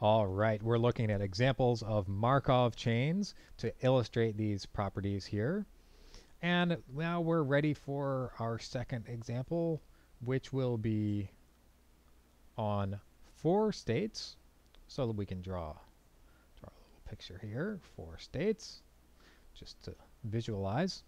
All right, we're looking at examples of Markov chains to illustrate these properties here. And now we're ready for our second example, which will be on four states. So that we can draw, draw a little picture here, four states, just to visualize.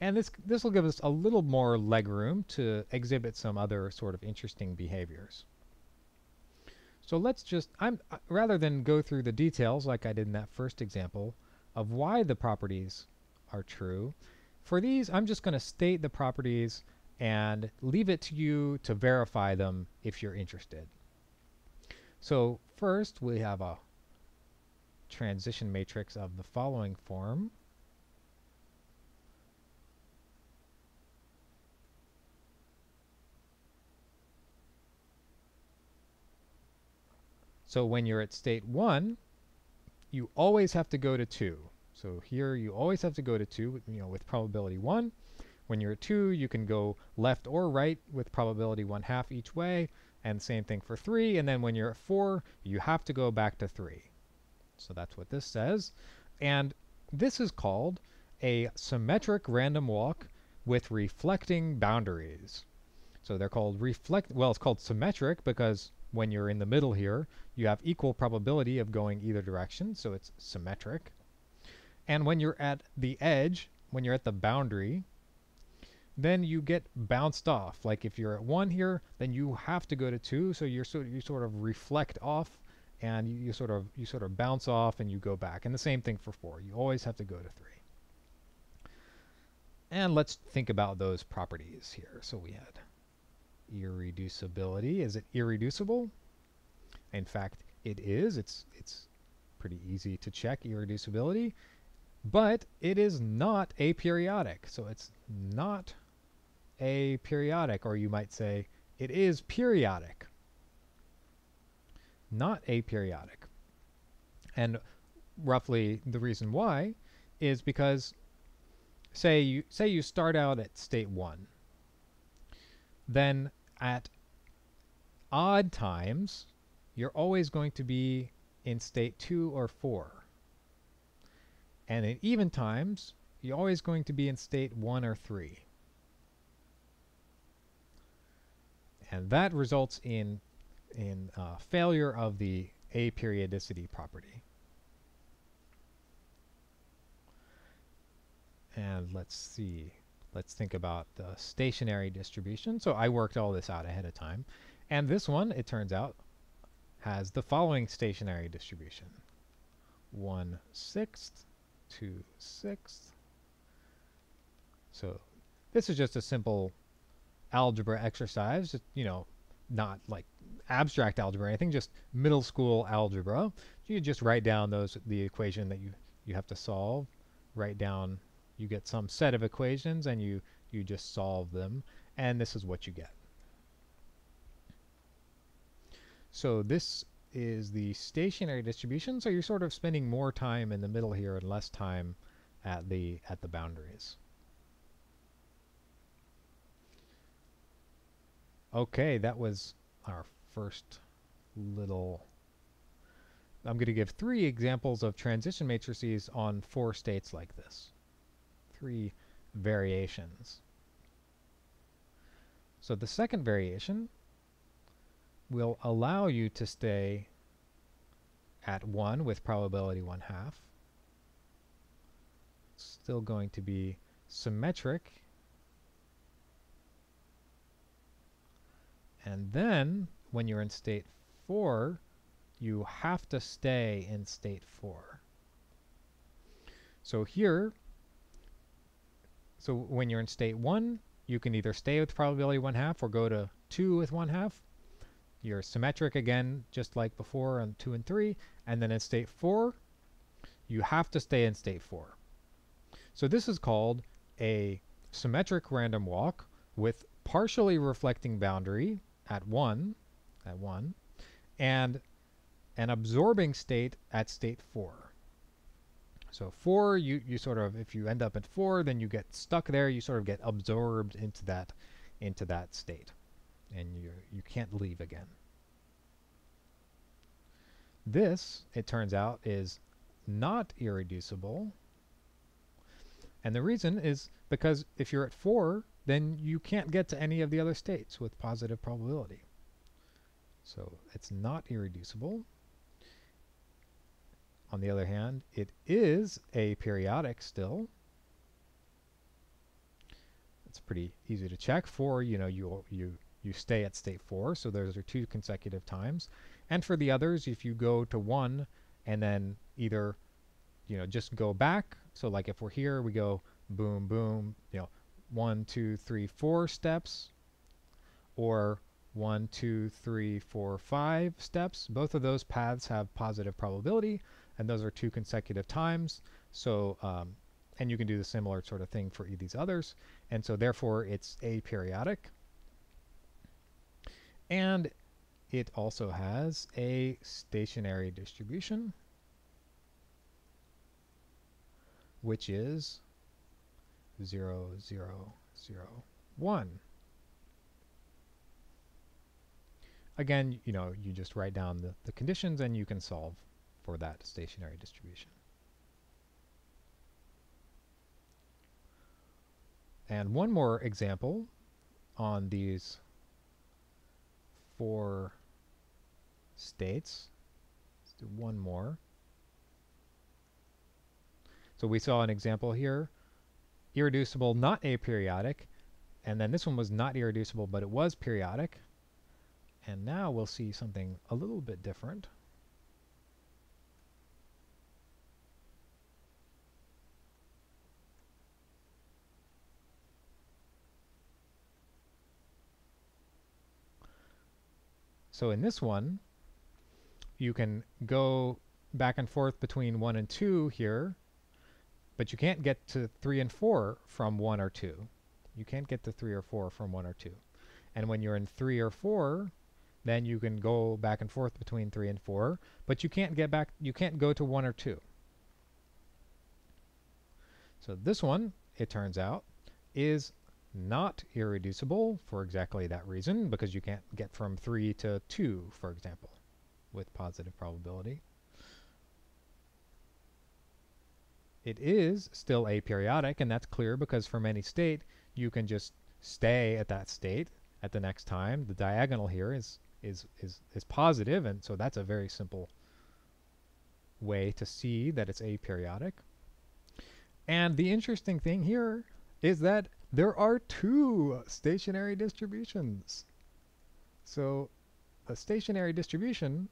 And this this will give us a little more legroom to exhibit some other sort of interesting behaviors. So let's just, I'm uh, rather than go through the details like I did in that first example of why the properties are true, for these I'm just going to state the properties and leave it to you to verify them if you're interested. So first we have a transition matrix of the following form. So when you're at state 1, you always have to go to 2. So here you always have to go to 2, you know, with probability 1. When you're at 2, you can go left or right with probability 1 half each way, and same thing for 3. And then when you're at 4, you have to go back to 3. So that's what this says. And this is called a symmetric random walk with reflecting boundaries. So they're called reflect, well, it's called symmetric because when you're in the middle here, you have equal probability of going either direction, so it's symmetric. And when you're at the edge, when you're at the boundary, then you get bounced off. Like if you're at 1 here, then you have to go to 2, so you're so you sort of reflect off and you, you, sort of you sort of bounce off and you go back. And the same thing for 4. You always have to go to 3. And let's think about those properties here. So we had irreducibility. Is it irreducible? In fact, it is. It's it's pretty easy to check irreducibility, but it is not aperiodic. So it's not aperiodic, or you might say it is periodic, not aperiodic. And roughly the reason why is because say you say you start out at state 1 then at odd times, you're always going to be in state 2 or 4. And at even times, you're always going to be in state 1 or 3. And that results in, in uh, failure of the aperiodicity property. And let's see let's think about the stationary distribution. So I worked all this out ahead of time. And this one, it turns out, has the following stationary distribution. 1 sixth, 2 sixths. So this is just a simple algebra exercise, you know, not like abstract algebra or anything, just middle school algebra. You just write down those the equation that you, you have to solve, write down you get some set of equations and you you just solve them and this is what you get. So this is the stationary distribution. So you're sort of spending more time in the middle here and less time at the at the boundaries. Okay that was our first little I'm going to give three examples of transition matrices on four states like this three variations. So the second variation will allow you to stay at 1 with probability 1 half. Still going to be symmetric. And then, when you're in state 4, you have to stay in state 4. So here, so when you're in state 1, you can either stay with probability 1 half or go to 2 with 1 half. You're symmetric again, just like before on 2 and 3. And then in state 4, you have to stay in state 4. So this is called a symmetric random walk with partially reflecting boundary at 1, at 1, and an absorbing state at state 4. So four, you, you sort of, if you end up at four, then you get stuck there. You sort of get absorbed into that, into that state. And you, you can't leave again. This, it turns out, is not irreducible. And the reason is because if you're at 4, then you can't get to any of the other states with positive probability. So it's not irreducible. On the other hand, it is aperiodic still. It's pretty easy to check. For you know, you, you, you stay at state 4, so those are two consecutive times. And for the others, if you go to 1 and then either, you know, just go back. So like if we're here, we go boom, boom, you know, one, two, three, four steps, or one, two, three, four, five steps. Both of those paths have positive probability, and those are two consecutive times. So, um, and you can do the similar sort of thing for these others. And so therefore it's aperiodic. And it also has a stationary distribution, which is 0, 0, 0, 1. Again, you know, you just write down the, the conditions and you can solve for that stationary distribution. And one more example on these four states. Let's do one more. So we saw an example here. Irreducible, not aperiodic. And then this one was not irreducible, but it was periodic. And now we'll see something a little bit different. So in this one, you can go back and forth between 1 and 2 here, but you can't get to 3 and 4 from 1 or 2. You can't get to 3 or 4 from 1 or 2. And when you're in 3 or 4, then you can go back and forth between 3 and 4, but you can't get back you can't go to 1 or 2. So this one, it turns out, is not irreducible for exactly that reason, because you can't get from 3 to 2, for example, with positive probability. It is still aperiodic, and that's clear because from any state, you can just stay at that state at the next time. The diagonal here is, is, is, is positive, and so that's a very simple way to see that it's aperiodic. And the interesting thing here is that there are two stationary distributions. So a stationary distribution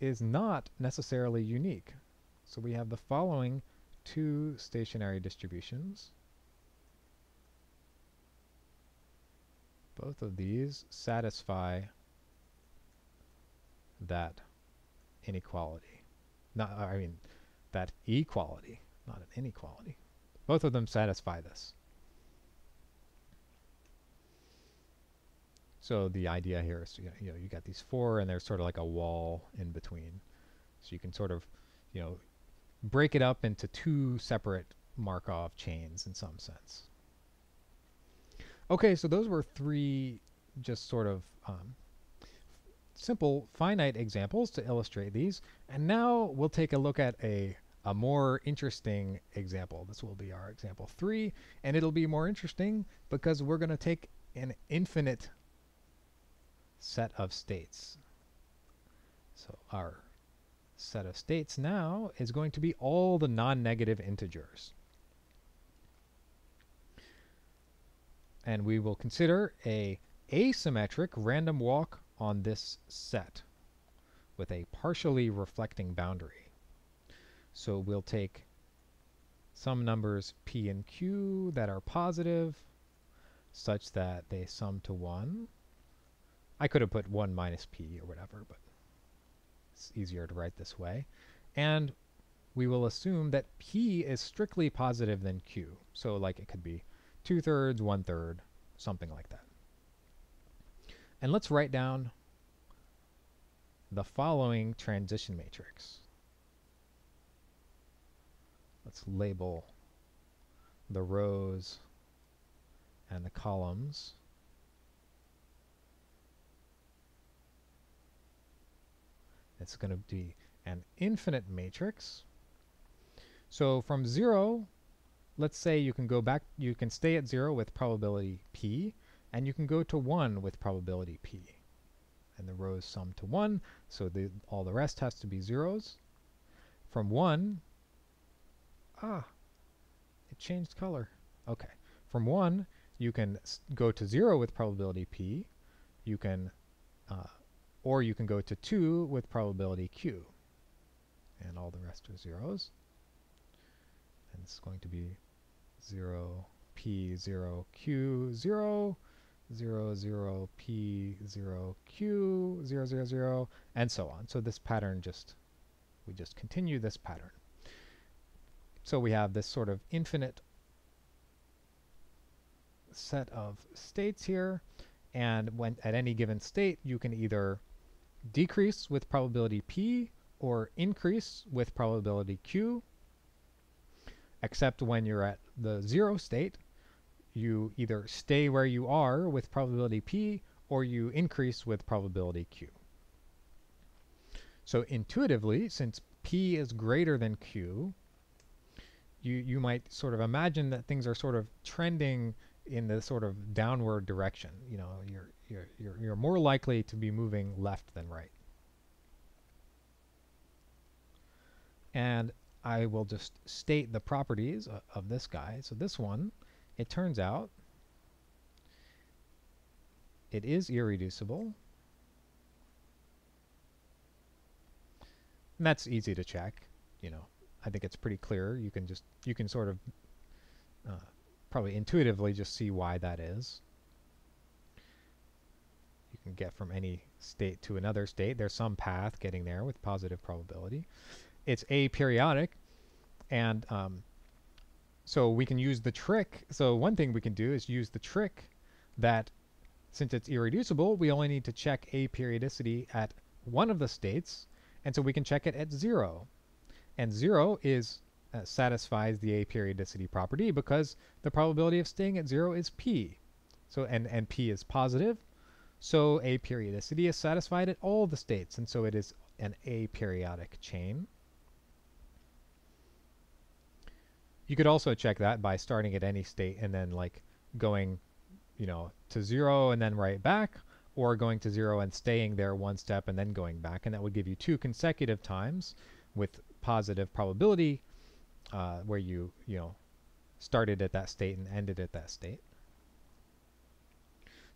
is not necessarily unique. So we have the following two stationary distributions. Both of these satisfy that inequality. Not, I mean, that equality, not an inequality. Both of them satisfy this. So the idea here is, you know, you got these four and there's sort of like a wall in between. So you can sort of, you know, break it up into two separate Markov chains in some sense. Okay, so those were three just sort of um, simple finite examples to illustrate these. And now we'll take a look at a, a more interesting example. This will be our example three, and it'll be more interesting because we're going to take an infinite set of states. So our set of states now is going to be all the non-negative integers. And we will consider a asymmetric random walk on this set with a partially reflecting boundary. So we'll take some numbers p and q that are positive such that they sum to 1 I could have put 1 minus p or whatever, but it's easier to write this way. And we will assume that p is strictly positive than q. So like it could be 2 thirds, 1 third, something like that. And let's write down the following transition matrix. Let's label the rows and the columns It's going to be an infinite matrix. So from 0, let's say you can go back, you can stay at 0 with probability p, and you can go to 1 with probability p. And the rows sum to 1, so the, all the rest has to be zeros. From 1, ah, it changed color. Okay. From 1, you can go to 0 with probability p. You can, uh, or you can go to 2 with probability q. And all the rest are zeros. And it's going to be 0, p, 0, q, 0, 0, 0, p, 0, q, 0, 0, 0, and so on. So this pattern just, we just continue this pattern. So we have this sort of infinite set of states here and when at any given state you can either decrease with probability p or increase with probability q except when you're at the zero state you either stay where you are with probability p or you increase with probability q so intuitively since p is greater than q you you might sort of imagine that things are sort of trending in the sort of downward direction. You know, you're you're you're you're more likely to be moving left than right. And I will just state the properties of, this guy. So this one, it turns out it is irreducible. And that's easy to check, you know. I think it's pretty clear. You can just you can sort of uh, probably intuitively just see why that is. Get from any state to another state. There's some path getting there with positive probability. It's aperiodic, and um, so we can use the trick. So one thing we can do is use the trick that since it's irreducible, we only need to check aperiodicity at one of the states, and so we can check it at zero and 0 is uh, satisfies the aperiodicity property because the probability of staying at 0 is p. So and and p is positive. So aperiodicity is satisfied at all the states and so it is an aperiodic chain. You could also check that by starting at any state and then like going, you know, to 0 and then right back or going to 0 and staying there one step and then going back and that would give you two consecutive times with positive probability uh, where you, you know, started at that state and ended at that state.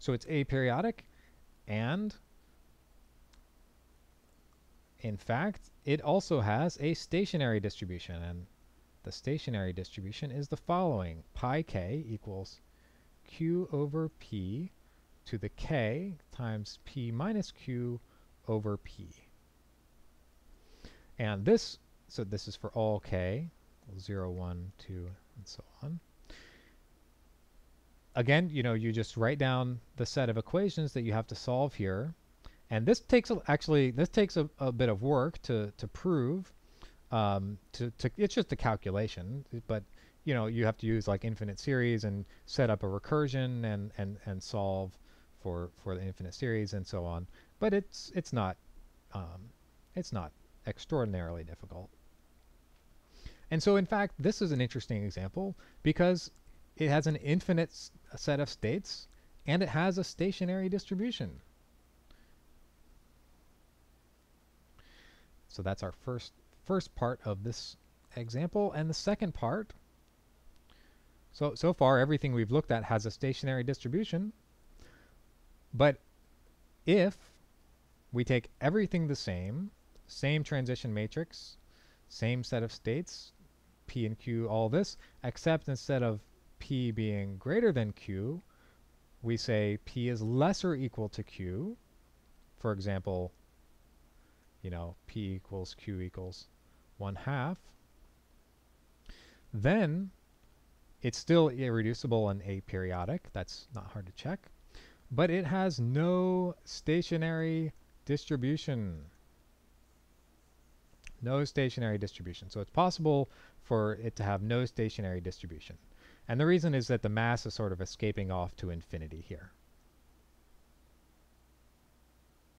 So it's aperiodic and in fact, it also has a stationary distribution and the stationary distribution is the following. Pi k equals q over p to the k times p minus q over p. And this so this is for all k, 0, 1, 2, and so on. Again, you know, you just write down the set of equations that you have to solve here. And this takes a, actually this takes a, a, bit of work to to prove. Um, to, to it's just a calculation, but you know you have to use like infinite series and set up a recursion and and and solve for for the infinite series and so on. But it's it's not um, it's not extraordinarily difficult. And so in fact, this is an interesting example because it has an infinite set of states and it has a stationary distribution. So that's our first first part of this example and the second part so so far everything we've looked at has a stationary distribution but if we take everything the same same transition matrix same set of states P and Q, all this, except instead of P being greater than Q, we say P is less or equal to Q. For example, you know, P equals Q equals 1 half. Then it's still irreducible and aperiodic. That's not hard to check. But it has no stationary distribution. No stationary distribution. So it's possible for it to have no stationary distribution. And the reason is that the mass is sort of escaping off to infinity here.